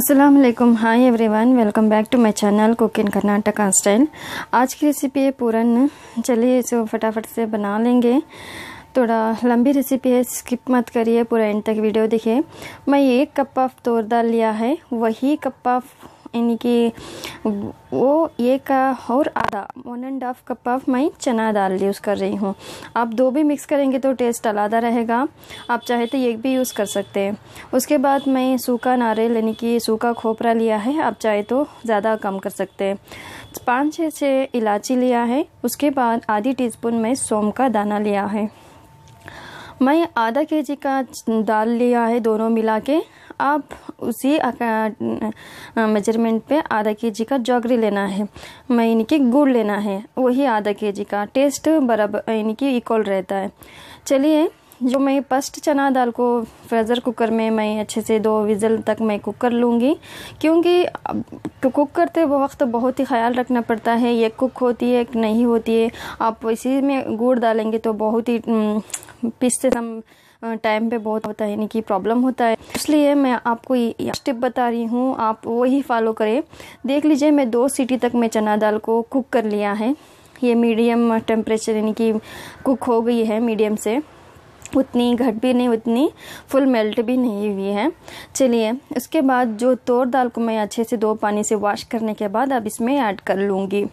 वालेकुम hi everyone welcome back to my channel cook in Karnataka style आज की recipe है पूरन। चलिए, इसे फटाफट से बना लेंगे। थोड़ा लंबी रेसिपी है स्किप मत करिए, पूरा एंड तक वीडियो देखिए। मैं एक कप ऑफ़ तोर दाल लिया है, वही कप ऑफ़ यानी कि वो एक और आधा one and half cup of मैं चना दाल यूज़ कर रही हूँ। आप दो भी मिक्स करेंगे तो टेस्ट अलग रहेगा। आप चाहे तो एक भी यूज़ कर सकते हैं। उसके बाद मैं सूखा नारियल, यानी कि सूखा खोपरा लिया है। आप चाहे तो ज़्यादा कम कर सकते हैं। पाँच छः छः इलायची लिया है। उसके बाद आधी टीस्पून मैं सोम का दाना लिया है। मैं आधा के जी का दाल लिया है दोनों मिला के। आप उसी मेज़रमेंट पे आधा के जी का जॉगरी लेना है। मैं यानी कि गुड़ लेना है, वही आधा के जी का। टेस्ट बराबर यानी कि इक्वल रहता है। चलिए, जो मैं फ़र्स्ट चना दाल को प्रेशर कुकर में मैं अच्छे से दो विज़ल तक मैं कुक कर लूँगी। क्योंकि कुक करते वक्त बहुत ही ख्याल रखना पड़ता है एक कुक होती है एक नहीं होती है। आप इसी में गुड़ डालेंगे तो बहुत ही पीसते सम टाइम पे बहुत होता है, यानी कि प्रॉब्लम होता है। इसलिए मैं आपको ये टिप बता रही हूँ, आप वही फॉलो करें। देख लीजिए, मैं दो सीटी तक मैं चना दाल को कुक कर लिया है। ये मीडियम टेम्परेचर यानी कि कुक हो गई है मीडियम से। उतनी घट भी नहीं, उतनी फुल मेल्ट भी नहीं हुई है। चलिए, उसके बाद जो तोर दाल को मैं अच्छे से दो पानी से वॉश करने के बाद अब इसमें ऐड कर लूँगी।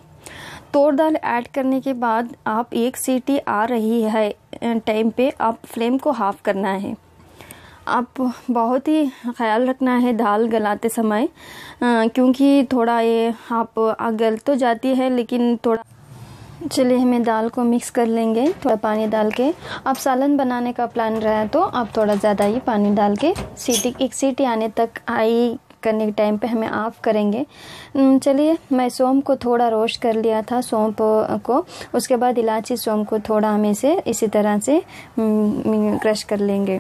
तोर दाल ऐड करने के बाद आप एक सीटी आ रही है टाइम पे आप फ्लेम को हाफ़ करना है। आप बहुत ही ख्याल रखना है दाल गलाते समय क्योंकि थोड़ा ये आप गल तो जाती है, लेकिन थोड़ा चलिए हमें दाल को मिक्स कर लेंगे, थोड़ा पानी डाल के। आप सालन बनाने का प्लान रहा तो आप थोड़ा ज़्यादा ही पानी डाल के सीटी, एक सीटी आने तक आई करने के टाइम पे हमें ऑफ़ करेंगे। चलिए, मैं सोम को थोड़ा रोस्ट कर लिया था सौंप को। उसके बाद इलायची सोम को थोड़ा हमें से इसी तरह से क्रश कर लेंगे।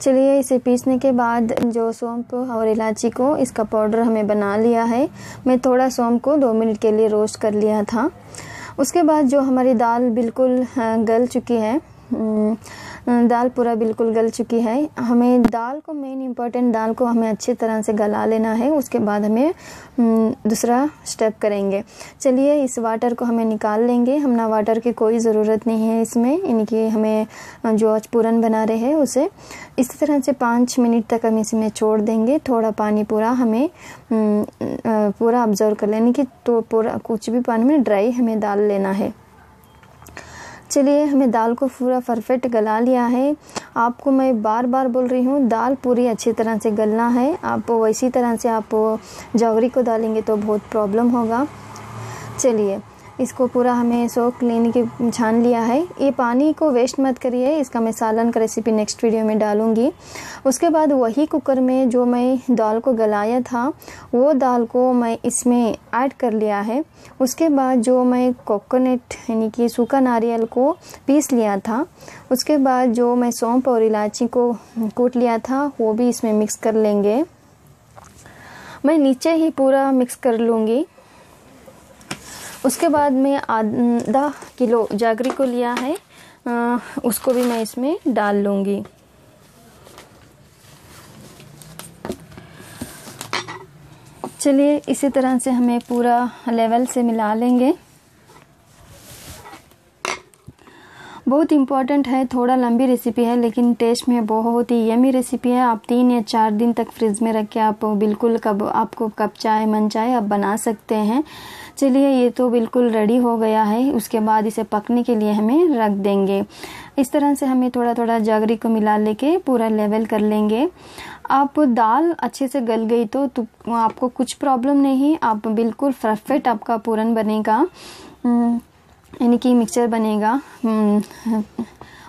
चलिए, इसे पीसने के बाद जो सौंप और इलायची को, इसका पाउडर हमें बना लिया है। मैं थोड़ा सौंप को दो मिनट के लिए रोस्ट कर लिया था। उसके बाद जो हमारी दाल बिल्कुल गल चुकी है दाल पूरा बिल्कुल गल चुकी है। हमें दाल को मेन इंपॉर्टेंट दाल को हमें अच्छी तरह से गला लेना है, उसके बाद हमें दूसरा स्टेप करेंगे। चलिए, इस वाटर को हमें निकाल लेंगे। हम ना वाटर की कोई ज़रूरत नहीं है इसमें। यानी कि हमें, जो आज पूरन बना रहे हैं, उसे इस तरह से पाँच मिनट तक हम इसमें छोड़ देंगे। थोड़ा पानी पूरा हमें पूरा ऑब्ज़र्व कर लेने की तो पूरा कुछ भी पानी में ड्राई हमें डाल लेना है। चलिए, हमें दाल को पूरा परफेक्ट गला लिया है। आपको मैं बार बार बोल रही हूँ, दाल पूरी अच्छी तरह से गलना है। आप वैसी तरह से आप जौगरी को डालेंगे तो बहुत प्रॉब्लम होगा। चलिए इसको पूरा हमें सोख लेने की छान लिया है। ये पानी को वेस्ट मत करिए, इसका मैं सालन का रेसिपी नेक्स्ट वीडियो में डालूँगी। उसके बाद वही कुकर में जो मैं दाल को गलाया था, वो दाल को मैं इसमें ऐड कर लिया है। उसके बाद जो मैं कोकोनट यानी कि सूखा नारियल को पीस लिया था, उसके बाद जो मैं सौंप और इलायची को कूट लिया था, वो भी इसमें मिक्स कर लेंगे। मैं नीचे ही पूरा मिक्स कर लूँगी। उसके बाद मैं आधा किलो जागरी को लिया है। उसको भी मैं इसमें डाल लूँगी। चलिए, इसी तरह से हमें पूरा लेवल से मिला लेंगे। बहुत इंपॉर्टेंट है थोड़ा लंबी रेसिपी है लेकिन टेस्ट में बहुत ही यमी रेसिपी है। आप तीन या चार दिन तक फ्रिज में रख के आप बिल्कुल कब आपको कब चाहे मन चाहे आप बना सकते हैं। चलिए ये तो बिल्कुल रेडी हो गया है। उसके बाद इसे पकने के लिए हमें रख देंगे। इस तरह से हमें थोड़ा थोड़ा जागरी को मिला लेके पूरा लेवल कर लेंगे। आप दाल अच्छे से गल गई तो, तो आपको कुछ प्रॉब्लम नहीं। आप बिल्कुल परफेक्ट आपका पूरन बनेगा। यानी कि मिक्सचर बनेगा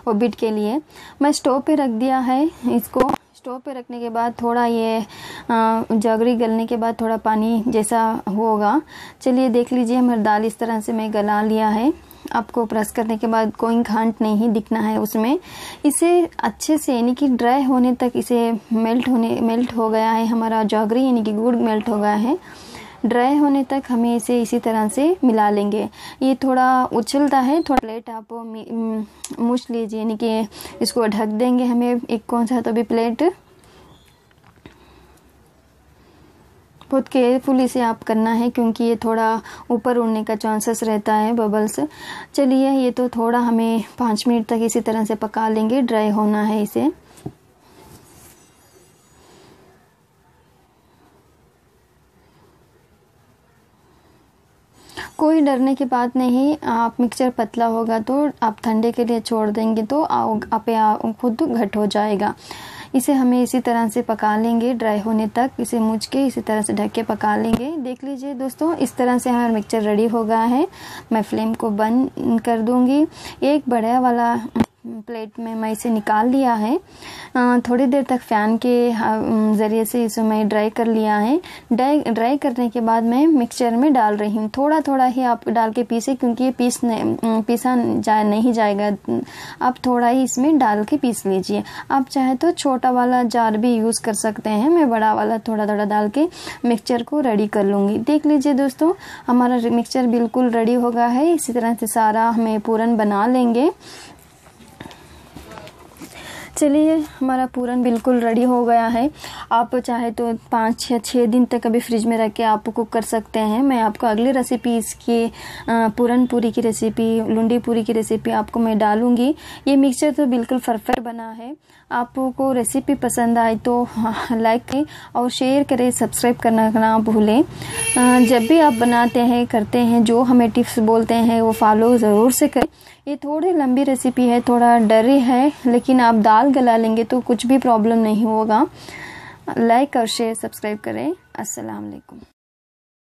ओबिट के लिए। मैं स्टोव पे रख दिया है इसको। स्टोव पे रखने के बाद थोड़ा ये जागरी गलने के बाद थोड़ा पानी जैसा होगा। चलिए देख लीजिए, हमारी दाल इस तरह से मैं गला लिया है। आपको प्रेस करने के बाद कोई घाट नहीं दिखना है उसमें। इसे अच्छे से, यानी कि ड्राई होने तक इसे मेल्ट होने मेल्ट हो गया है। हमारा जागरी, यानी कि गुड़ मेल्ट हो गया है। ड्राई होने तक हमें इसे इसी तरह से मिला लेंगे। ये थोड़ा उछलता है, थोड़ा प्लेट आप मुछ लीजिए, यानी कि इसको ढक देंगे हमें। एक कौन सा तो भी प्लेट बहुत केयरफुल इसे आप करना है, क्योंकि ये थोड़ा ऊपर उड़ने का चांसेस रहता है बबल्स चलिए, ये तो थोड़ा हमें पाँच मिनट तक इसी तरह से पका लेंगे ड्राई होना है इसे। कोई डरने की बात नहीं, आप मिक्सचर पतला होगा तो आप ठंडे के लिए छोड़ देंगे तो आप खुद घट हो जाएगा। इसे हमें इसी तरह से पका लेंगे ड्राई होने तक। इसे मुझ के इसी तरह से ढक के पका लेंगे। देख लीजिए दोस्तों, इस तरह से हमारा मिक्सचर रेडी हो गया है। मैं फ्लेम को बंद कर दूँगी। एक बड़ा वाला प्लेट में मैं इसे निकाल लिया है। थोड़ी देर तक फ़ैन के ज़रिए से इसे मैं ड्राई कर लिया है। ड्राई ड्राई करने के बाद मैं मिक्सचर में डाल रही हूँ। थोड़ा थोड़ा ही आप डाल के पीसे, क्योंकि ये पीस पीसा जा, नहीं जाएगा। आप थोड़ा ही इसमें डाल के पीस लीजिए। आप चाहे तो छोटा वाला जार भी यूज़ कर सकते हैं। मैं बड़ा वाला थोड़ा थोड़ा डाल के मिक्सचर को रेडी कर लूँगी। देख लीजिए दोस्तों, हमारा मिक्सचर बिल्कुल रेडी हो गया है। इसी तरह से सारा हमें पूरन बना लेंगे। चलिए, हमारा पूरन बिल्कुल रेडी हो गया है। आप चाहे तो पाँच या छः दिन तक अभी फ्रिज में रख के आप कुक कर सकते हैं। मैं आपको अगली रेसिपी इसकी पूरन पूरी की रेसिपी लुंडी पूरी की रेसिपी आपको मैं डालूँगी। ये मिक्सचर तो बिल्कुल परफेक्ट बना है। आपको रेसिपी पसंद आए तो लाइक करें और शेयर करें सब्सक्राइब करना ना भूलें। जब भी आप बनाते हैं, करते हैं, जो हमें टिप्स बोलते हैं, वो फॉलो ज़रूर से करें। ये थोड़ी लंबी रेसिपी है, थोड़ा डरी है, लेकिन आप दाल गला लेंगे तो कुछ भी प्रॉब्लम नहीं होगा। लाइक और शेयर सब्सक्राइब करें। अस्सलाम वालेकुम